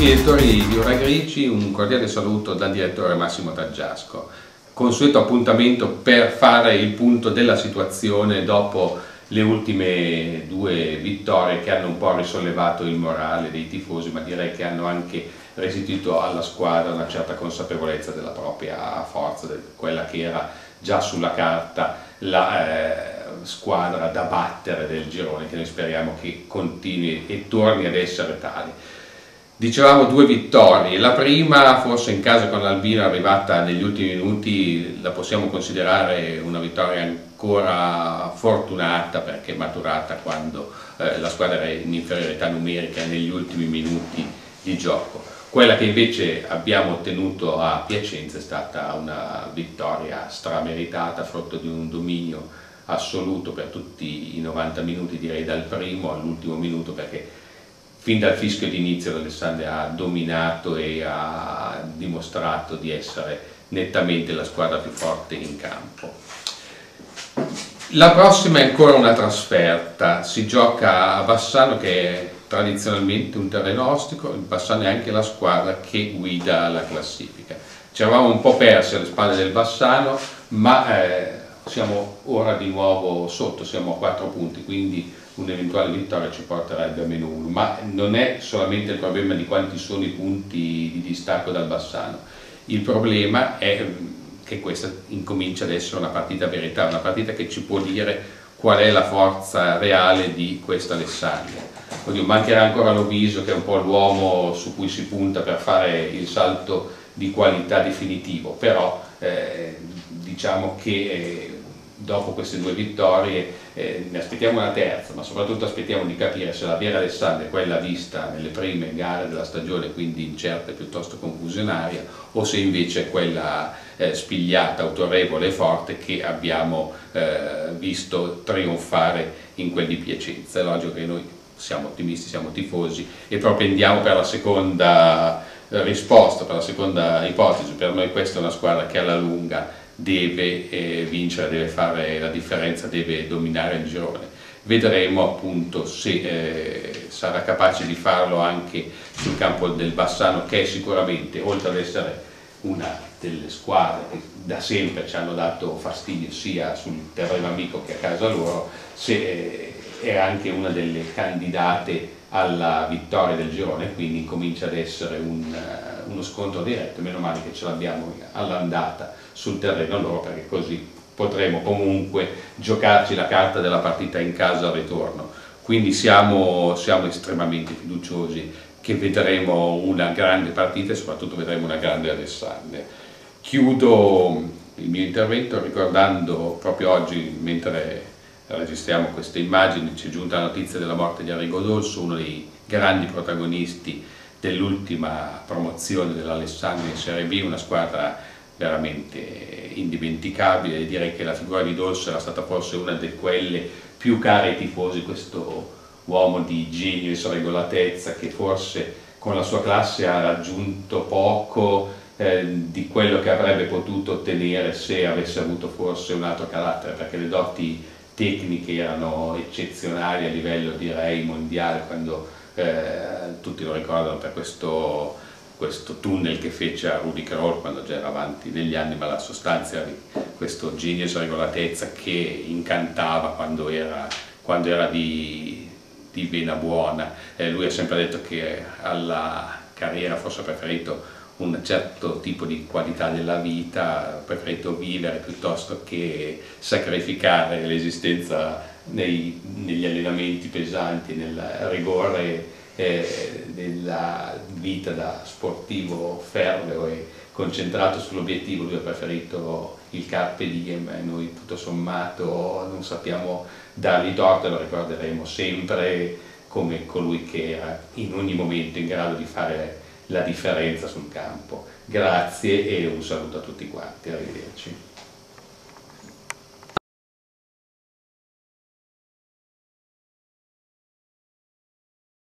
Carissimi lettori di Ora Greci, un cordiale saluto dal direttore Massimo Taggiasco. Consueto appuntamento per fare il punto della situazione dopo le ultime due vittorie che hanno un po' risollevato il morale dei tifosi, ma direi che hanno anche restituito alla squadra una certa consapevolezza della propria forza, di quella che era già sulla carta la eh, squadra da battere del girone, che noi speriamo che continui e torni ad essere tali. Dicevamo due vittorie, la prima forse in casa con l'Albino arrivata negli ultimi minuti la possiamo considerare una vittoria ancora fortunata perché maturata quando eh, la squadra era in inferiorità numerica negli ultimi minuti di gioco. Quella che invece abbiamo ottenuto a Piacenza è stata una vittoria strameritata, frutto di un dominio assoluto per tutti i 90 minuti, direi dal primo all'ultimo minuto perché fin dal fischio d'inizio l'Alessandria ha dominato e ha dimostrato di essere nettamente la squadra più forte in campo. La prossima è ancora una trasferta, si gioca a Bassano che è tradizionalmente un terreno ostico, il Bassano è anche la squadra che guida la classifica. Ci eravamo un po' persi alle spalle del Bassano, ma eh, siamo ora di nuovo sotto, siamo a 4 punti, quindi un'eventuale vittoria ci porterebbe a meno 1, ma non è solamente il problema di quanti sono i punti di distacco dal Bassano, il problema è mm, che questa incomincia ad essere una partita verità, una partita che ci può dire qual è la forza reale di questa Alessandria. Oddio, mancherà ancora Lobiso che è un po' l'uomo su cui si punta per fare il salto di qualità definitivo, però eh, diciamo che eh, dopo queste due vittorie eh, ne aspettiamo una terza, ma soprattutto aspettiamo di capire se la Biera Alessandria è quella vista nelle prime gare della stagione, quindi incerta e piuttosto confusionaria, o se invece è quella eh, spigliata, autorevole e forte che abbiamo visto trionfare in quel di Piacenza. È logico che noi siamo ottimisti, siamo tifosi e propendiamo per la seconda risposta, per la seconda ipotesi. Per noi questa è una squadra che alla lunga deve eh, vincere, deve fare la differenza, deve dominare il girone. Vedremo appunto se eh, sarà capace di farlo anche sul campo del Bassano che è sicuramente, oltre ad essere una delle squadre che da sempre ci hanno dato fastidio sia sul terreno amico che a casa loro, se, eh, è anche una delle candidate alla vittoria del girone, quindi comincia ad essere un, uh, uno scontro diretto, meno male che ce l'abbiamo all'andata sul terreno loro perché così potremo comunque giocarci la carta della partita in casa al ritorno. Quindi siamo, siamo estremamente fiduciosi che vedremo una grande partita e soprattutto vedremo una grande Alessandria. Chiudo il mio intervento ricordando proprio oggi, mentre registriamo queste immagini, ci è giunta la notizia della morte di Arrigo Dolso, uno dei grandi protagonisti dell'ultima promozione dell'Alessandria in Serie B, una squadra veramente indimenticabile, direi che la figura di Dolso era stata forse una di quelle più care ai tifosi, questo uomo di genio e sregolatezza che forse con la sua classe ha raggiunto poco eh, di quello che avrebbe potuto ottenere se avesse avuto forse un altro carattere, perché le doti tecniche erano eccezionali a livello direi mondiale quando eh, tutti lo ricordano per questo, questo, tunnel che fece a Rudy Kroll quando già era avanti negli anni ma la sostanza era questo genio e regolatezza che incantava quando era, quando era di, di vena buona. Eh, lui ha sempre detto che alla carriera fosse preferito un certo tipo di qualità della vita, preferito vivere piuttosto che sacrificare l'esistenza negli allenamenti pesanti, nel rigore eh, della vita da sportivo ferveo e concentrato sull'obiettivo, lui ha preferito il carpe diem e noi tutto sommato non sappiamo dargli torto lo ricorderemo sempre come colui che era in ogni momento in grado di fare la differenza sul campo. Grazie e un saluto a tutti quanti, arrivederci.